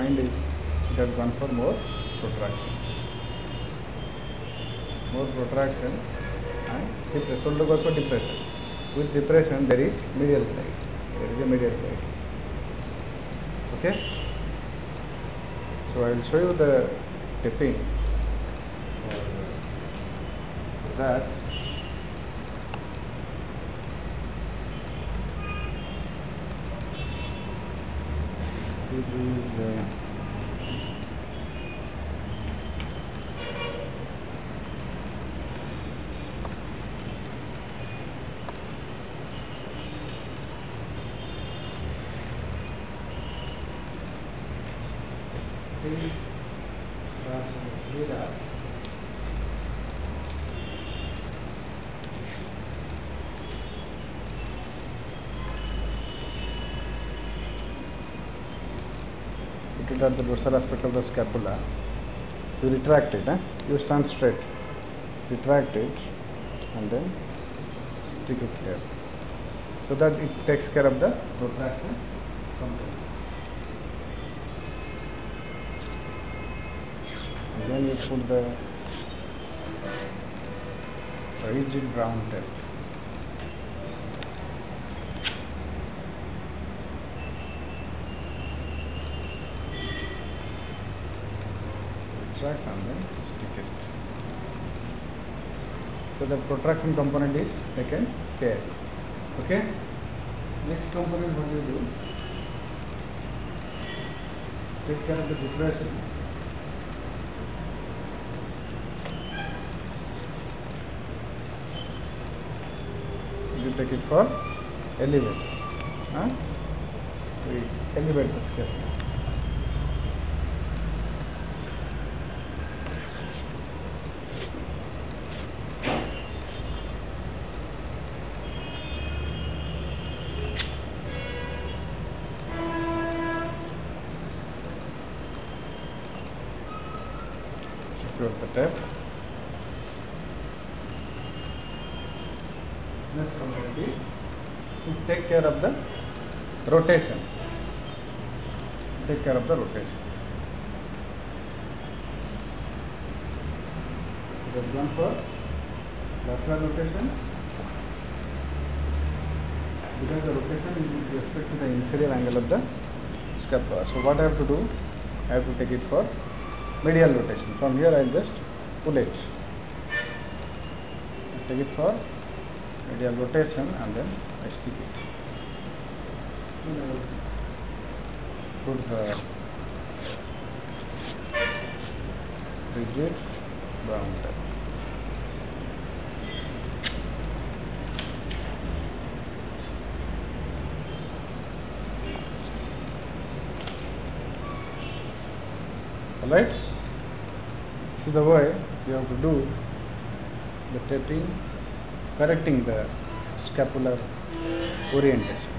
find is it has gone for more protraction. More protraction and depression. Shoulder goes for depression. With depression there is medial side. There is a medial side. Okay? So I will show you the for that. Is uh, Please, Rita. put it at the dorsal aspect of the scapula. You retract it, eh? you stand straight. Retract it and then stick it here. So that it takes care of the protraction then you put the rigid brown tape. And then stick it. So the protraction component is taken care. Okay? Next component what you do? Take care of the depression. You take it for elevate. Huh? We elevate the scapula. Secure the tape. Next component is to take care of the rotation. Take care of the rotation. It has gone for lateral rotation. Because the rotation is with respect to the inferior angle of the scapula. So what I have to do? I have to take it for medial rotation. From here I will just pull it. Take it for medial rotation and then I stick it. Put the rigid brown tape. Alright? See the way you have to do the taping, correcting the scapular orientation.